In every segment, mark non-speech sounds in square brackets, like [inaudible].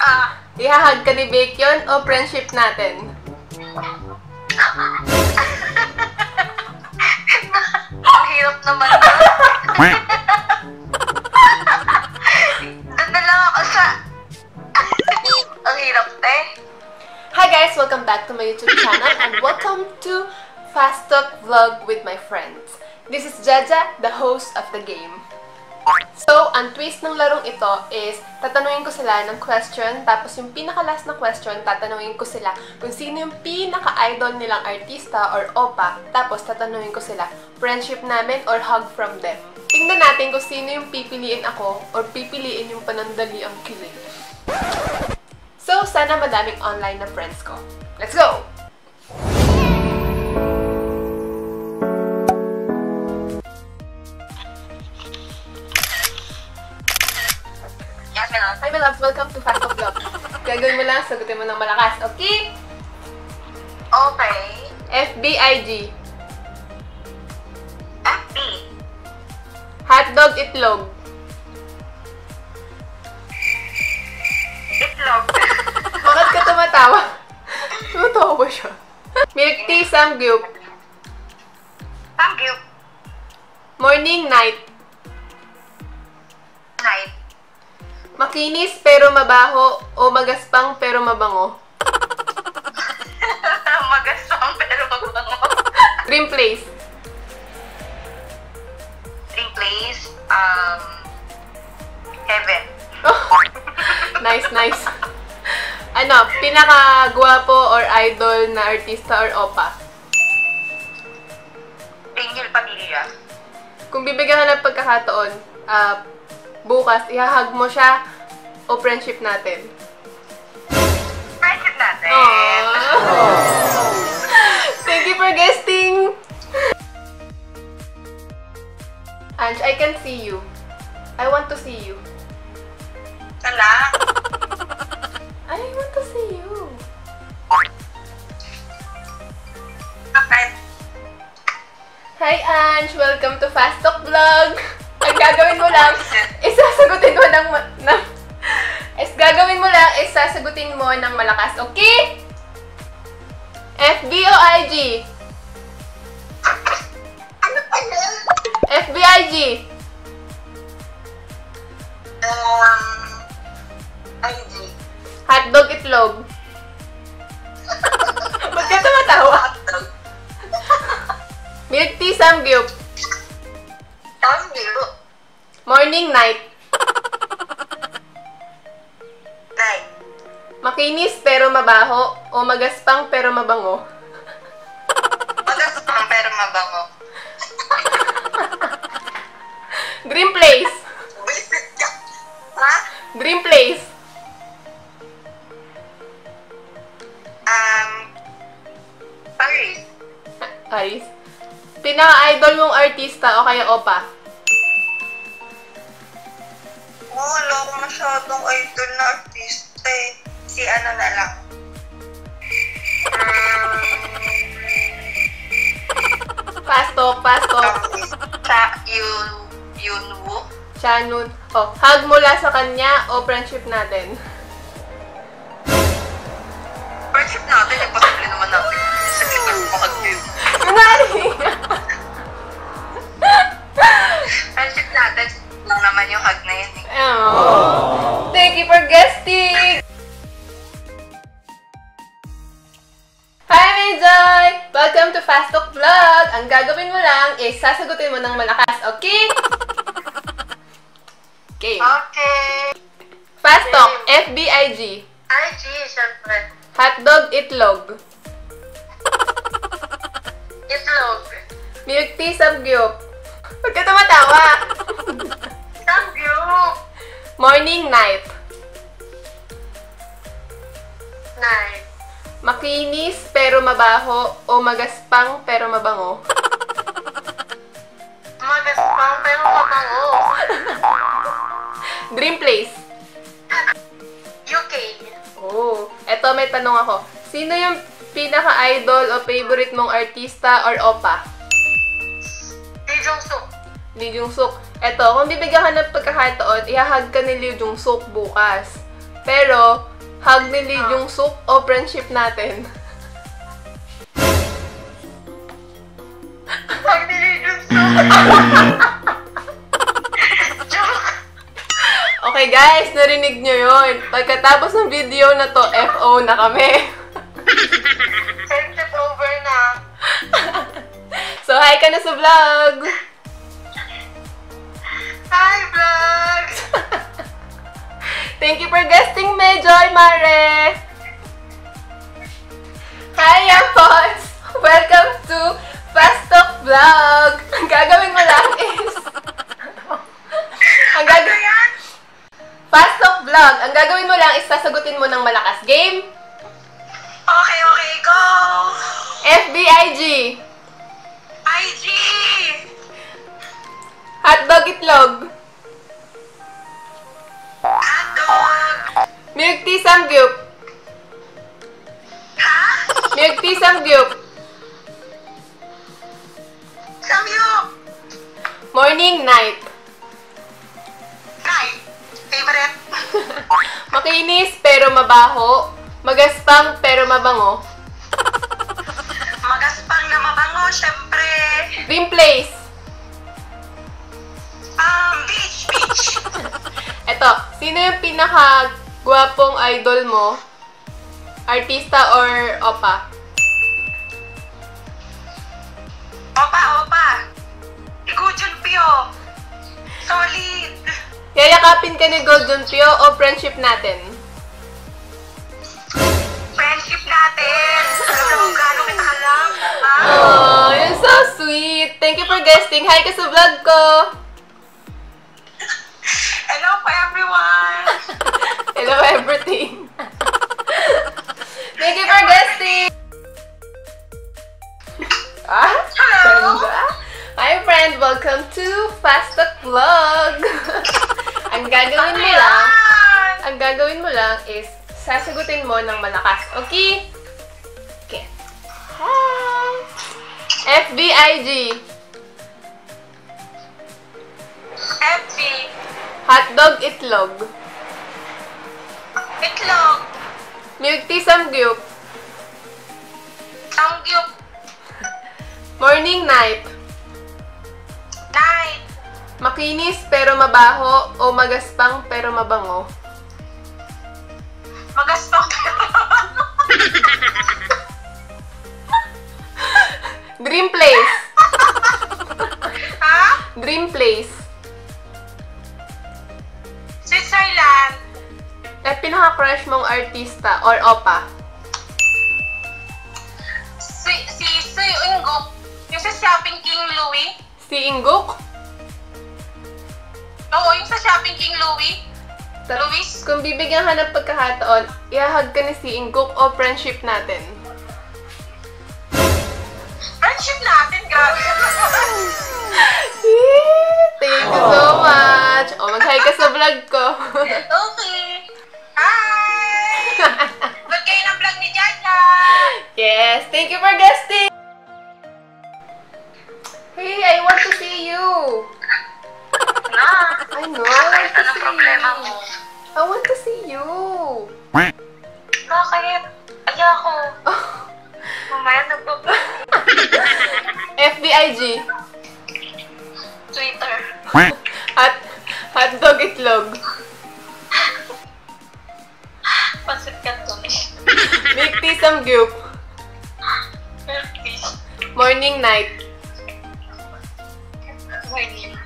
Ah, Ihahag ka ni Bacon o friendship natin? [laughs] ang hirap naman yun. [laughs] Doon na lang ako sa... ang hirap, te. Hi guys! Welcome back to my YouTube channel and welcome to Fast Talk Vlog with my friends. This is Jaja, the host of the game. So, ang twist ng larong ito is, tatanungin ko sila ng question, tapos yung pinaka-last na question, tatanungin ko sila kung sino yung pinaka-idol nilang artista or opa, tapos tatanungin ko sila, friendship namin or hug from them. Tingnan natin kung sino yung pipiliin ako or pipiliin yung panandali ang kilig. So, sana madaming online na friends ko. Let's go! Hi, my loves! Welcome to Fast Talk Vlog. Gagawin mo lang, sagutin mo ng malakas, okay? Okay. FBIG. FB. Hotdog itlog. Itlog. [laughs] Bakit ka tumatawa? [laughs] Tumatawa siya? Milk tea samgyup. You. Morning. Night. Makinis pero mabaho o magaspang pero mabango. [laughs] Magasang pero magbango. Dream place. Dream place. Um... Heaven. [laughs] nice, nice. Ano, pinaka-gwapo or idol na artista or opa? Pingil Padilla. Kung bibigyan ka ng pagkakataon, ah, bukas, ihahag mo siya o friendship natin? Friendship natin. Aww. [laughs] Thank you for guesting! Ange, I can see you. I want to see you. Wala. [laughs] I want to see you. Bakit? Hi, Ange! Welcome to Fast Talk Vlog! [laughs] Gagawin mo lang, [laughs] isasagutin mo ng, ng is gagawin mo lang, is sasagutin mo ng malakas, okay? FB o IG? Ano pala? FBIG? Um... IG. Hotdog itlog? [laughs] Ba't ka tumatawa? Hotdog. Milk tea samgyup? Morning, night? Night. Makinis pero mabaho o magaspang pero mabango? Magasang pero mabango. Dream place? Ha? Dream place? Um... Paris. Aris? Pinaka-idol mong artista o kaya opa? Masyadong idol na artista eh. Si ano na lang. Pastok, pastok. Sa Yun... Yunwoo. Shannon. Oh, hug mula sa kanya o friendship natin? Friendship natin, imposible naman natin. Saglit lang makag-view. Kunwari! Oh. Thank you for guesting! Hi, Mayjoy! Welcome to Fast Talk Vlog! Ang gagawin mo lang is sasagutin mo ng malakas, okay? Okay. Okay. Fast Talk, FBIG. IG, syempre. Hotdog itlog. [laughs] Itlog. Milk tea samgyup. Huwag ka tumatawa. You. Morning, night. Night. Makinis pero mabaho o magaspang pero mabango. Magaspang pero mabango. [laughs] Dream place. UK. Oh, eto may tanong ako. Sino yung pinaka-idol o favorite mong artista or opa? Lee Jong-suk. Lee Jung-suk. Eto, kung bibigyan ka ng pagkakataon, ihahag ka ni Lee Jung-suk bukas. Pero, Hug ni Lee Jung Suk o friendship natin? Pag nilidun sa... Joke. Okay guys, narinig nyo yun. Pagkatapos ng video na to, FO na kami. [laughs] Friendship over na. [laughs] So, hi ka na sa vlog! Hi, vlog! [laughs] Thank you for guesting me, Joy Mare! Hi, Ampons! Welcome to Fast Talk Vlog! Ang gagawin mo lang is... ang Ano gagawin... yan? Fast Talk Vlog! Ang gagawin mo lang is sasagutin mo ng malakas. Game? Okay, okay, go! FBIG! IG! Hotdog Itlog! Milk Tea Samgyup! Ha? Milk Tea Samgyup! Samyup! Morning, night! Night! Favorite? [laughs] Makinis pero mabaho. Magaspang pero mabango. Magaspang na mabango, syempre. Dream Place! Um, beach, beach. [laughs] Eto, sino yung pinaka gwapong idol mo? Artista or opa? Opa, opa. Igo Junpyo. Solid. Yayakapin ka ni Gold Junpyo o friendship natin? Friendship natin. Alam mo gano'n kita alam. Oh, you're so sweet! Thank you for guesting. Hi ka sa vlog ko! Everything! Thank you for guesting! Ah, Hello. ganda. Hi, friend! Welcome to Fast Talk Vlog! [laughs] ang gagawin mo lang, ang gagawin mo lang is sasagutin mo ng malakas. Okay? Okay. Hi! FBIG. FB. Hotdog itlog. Itlog. Milk tea samgyup. Samgyup. Morning night. Night. Makinis pero mabaho o magaspang pero mabango. Magaspang. [laughs] Dream place. ha? Dream place. Pinaka-crush mong artista or opa. Si, si, si Ingok. Yung sa Shopping King Louie. Si Ingok. Oo, yung sa Shopping King Louie. Ta- Luis. Kung bibigyan ka ng pagkakataon, ihahag ka ni si Ingok o friendship natin. Friendship natin, gabi. [laughs] Thank you so much! O, mag-hi ka sa vlog ko. [laughs] okay. Hi! [laughs] Vlog kayo ng vlog ni Jaja. yes, thank you for guesting! Hey, I want to see you! Na. I know, I want to see problema you. mo. I want to see you! Bakit? Ayoko. [laughs] Mamaya nagbablog. [laughs] FBIG. Twitter. Hot, hotdog itlog. Pansit ka doon. [laughs] Milk tea samgyup. Milk tea. Morning night. Morning.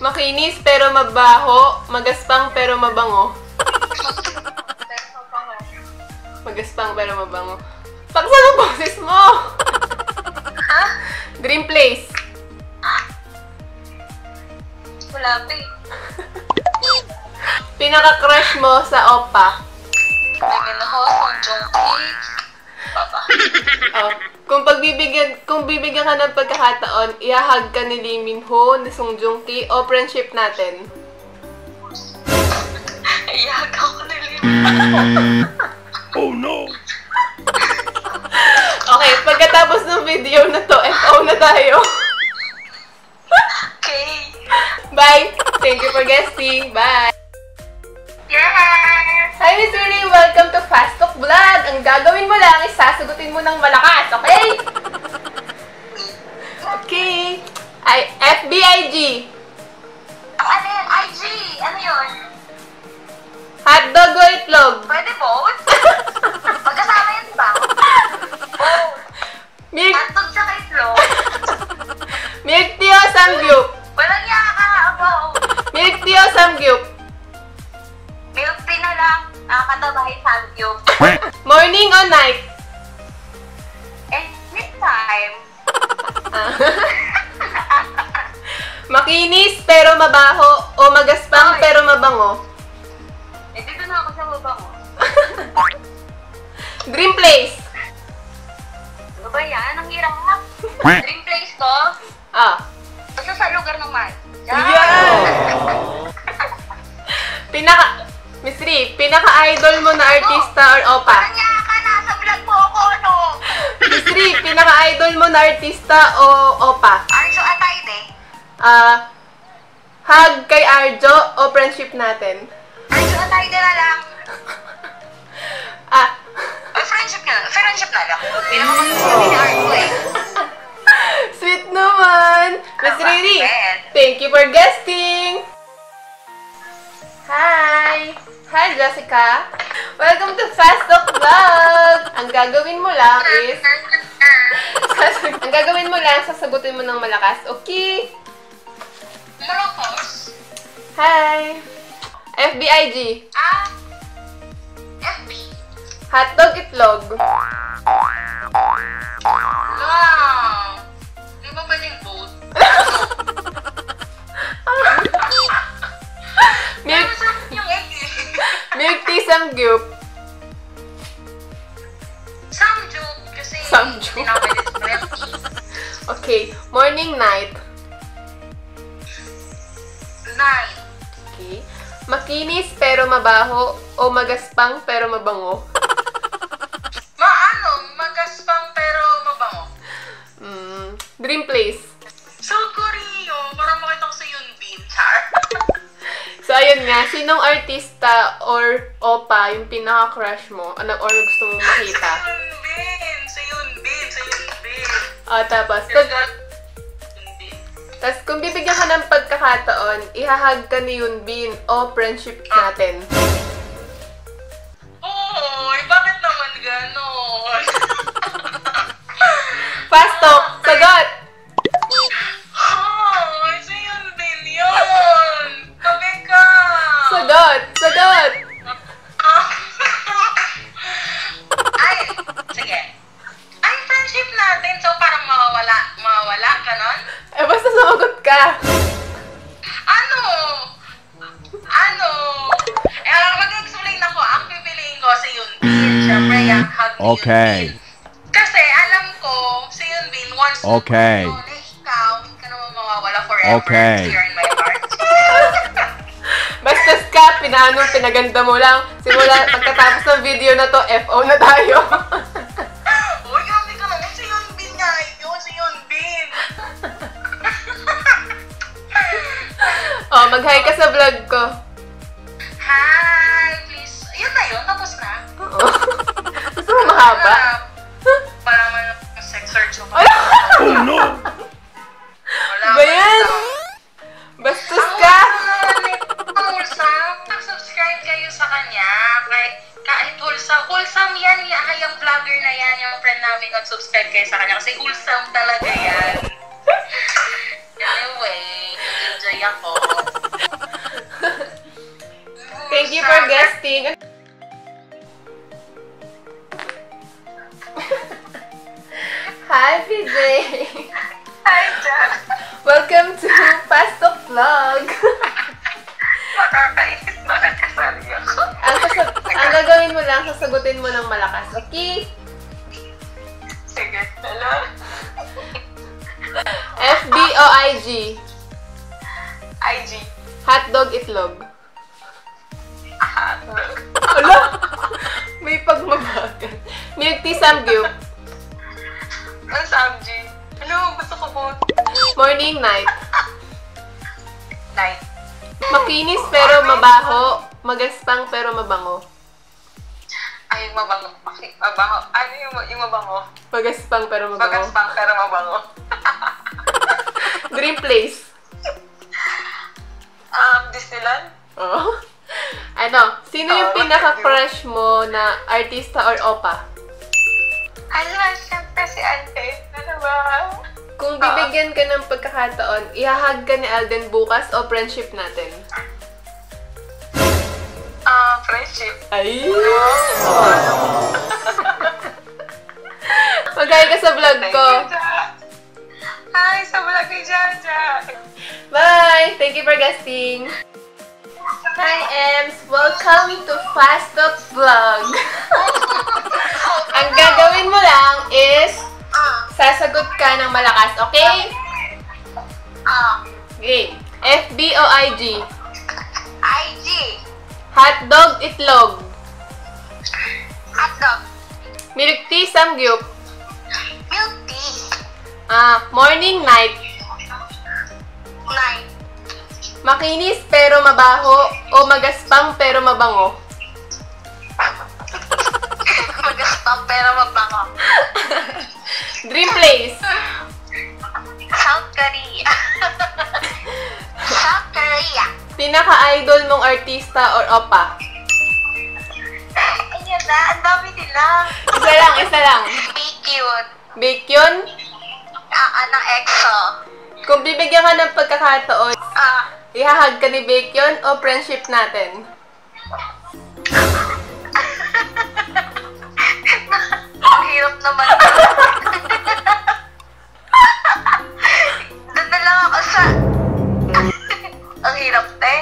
Makinis pero mabaho. Magaspang pero mabango. Magaspang pero mabango. Paksa ng boses mo! Ha? Dream place. Wala pa eh. [laughs] Pinaka-crush mo sa opa. Lemon ho, Song Joong Ki. Papa. Oh, kung pagbibigyan kung bibigyan ka ng pagkakataon, ihahag ka ni Lee Min Ho, ni Song Joong Ki, o friendship natin. Iyak ako na rin. Oh no! Okay, pagkatapos ng video na to, FO na tayo. Okay. Bye! Thank you for guesting. Bye! Yes! Hi, Miss Winnie! Fast Talk Vlog. Ang gagawin mo lang is sasagutin mo ng malakas, okay? Okay. Ay, FBIG. Ano yun? IG? Ano yun? Hotdog o itlog? Ano ba yan? Ang hirap. Dream place ko? Ah. Basta sa lugar naman. Yeah! [laughs] Pinaka... Miss Ri, pinaka-idol mo na artista or opa? Kanya ka na sa vlog mo ako, ano? Miss Ri, pinaka-idol mo na artista o opa? Arjo Atayde. Ah... hug kay Arjo o friendship natin? Arjo Atayde na lang. Friendship na lang. Friendship na lang. Hindi naman mag-sabi ni Arjo eh. [laughs] Sweet naman! Miss Riri, thank you for guesting! Hi! Hi, Jessica! Welcome to Fast Talk Vlog! Ang gagawin mo lang is... [laughs] ang gagawin mo lang, sasagutin mo ng malakas, okay? Malakos. Hi! FBIG, Ah. FB. Hotdog itlog, Wow. Di ba pwedeng both? milk, yung egg milk tea samgyup, Samjuk. Kasi Samjuk. hindi na pwede sa milk tea. okay, morning, night, Nine. okay, makinis pero mabaho o magaspang pero mabango, dream place, South Korea, parang makita ko sa Yunbin, Char. [laughs] So, ayun nga, sinong artista or opa yung pinaka-crush mo ano, or gusto mong Sa makita? Yunbin, sa Yunbin, sa Yunbin. Ah, tapos, Yunbin. tapos kung bibigyan ka ng pagkakataon, ihahag ka ni Yunbin o friendship natin. Oy, bakit naman ganon? [laughs] Talk, sagot! Hoy, sa Yunbin yun! Tabi ka! Sagot! Sagot! Ay, sige. Ay, friendship natin, so parang mawawala, mawawala, ganon? Eh, basta sumagot ka. Ano? Ano? Eh, uh, mag-explain ako. Ang pipiliin ko si Yunbin. Siyempre, yung hug Okay. Yunbin. Okay. Heart. [laughs] Bastos ka, pinaano, pinaganda mo lang. Simula, pagkatapos ng video na to, FO na tayo. [laughs] Uy, grabe ka naman. Si Yunbin nga yun. Si Yunbin. [laughs] oh, mag-hi ka sa vlog ko. Hi, please. Yun na yun. Tapos na. Oo. Gusto mo mahaba? Oh no! Wala Ba yan? Bastos ka! Wholesome. Subscribe kayo sa kanya. Kahit, kahit wholesome. Wholesome yan. Ay, yung vlogger na yan. Yung friend namin mag-subscribe kayo sa kanya. Kasi wholesome talaga yan. Anyway, enjoy ako. Thank you for guesting. Hi, PJ! Hi, Jan. Welcome to Fast Talk Vlog! Ako. ang, ang gagawin mo lang, sasagutin mo ng malakas, okay? Sige, hello. FB o IG? IG. Hotdog itlog. Hotdog. Ala! May pagmabagal. Milk tea samgyup. Ang Samji. Hello, gusto ko po. Morning, night. [laughs] Night. Makinis pero mabaho. Magaspang pero mabango. Ay, mabango. Okay, mabango. Ano yung, yung mabango? Magaspang pero mabango. Magaspang pero mabango. [laughs] Dream place. Um, Disneyland? Oh. [laughs] Ano, sino yung Oh, pinaka-crush mo na artista or opa? Hala, syempre si Ante. Ano ba? Kung bibigyan ka ng pagkakataon, ihahag ka ni Alden bukas o friendship natin? Ah, friendship. Ay! [laughs] Mag-hi ka sa vlog Thank ko. you, Ja. Hi, sa vlog ni Jaja. Bye! Thank you for guesting. Hi, Ems! Welcome to Fast Talk Vlog. [laughs] Ang gagawin mo lang is Ah, sasagot ka ng malakas, okay? ah, Game. FB o IG? IG. Hotdog, itlog. Hotdog. Milk tea, samgyup. Milk tea. Ah, morning. Night. Makinis pero mabaho o magaspang pero mabango. [laughs] Magaspang pero mabango. [laughs] Dream place. South Korea. [laughs] South Korea. Pinaka-idol mong artista or opa. Ayan na, ang dami nila. Isa lang, isa lang. Cute. Bacon. Ah, ah, ng EXO. Kung bibigyan ka ng pagkakataon, Ah, ihahag ka ni Bacon o friendship natin? ang hirap naman. Doon na lang ako sa... ang hirap, te.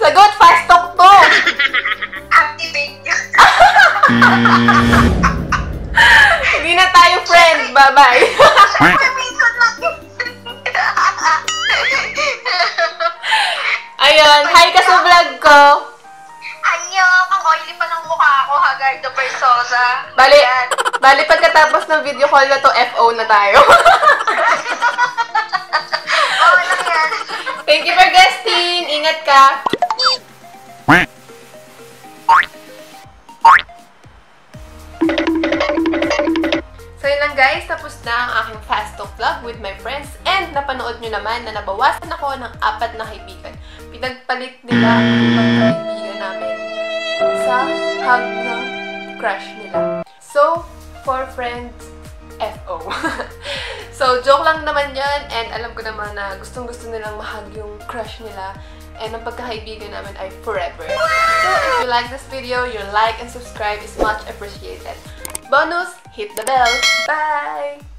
Sagot! Fast talk to! Activate yun. Hindi na tayo friend. Bye-bye. [laughs] Ayun, hi ka sa vlog ko. Anyong, ang oily pa ng mukha ko, Hagardo Persosa. Bali, Ayan. [laughs] bali pagkatapos ng video call na to, FO na tayo. [laughs] Oo lang yan. Thank you for guesting. Ingat ka. So yun lang guys, tapos na ang aking fast talk vlog with my friends and napanood nyo naman na nabawasan ako ng apat na kaibigan. Pinagpalit nila ang ibang kaibigan namin sa hug ng crush nila. So, for friends, [laughs] FO. so, joke lang naman yan and alam ko naman na gustong-gusto nilang mahag yung crush nila and ang pagkakaibigan namin ay forever. So, if you like this video, your like and subscribe is much appreciated. Bonus, hit the bell. Bye!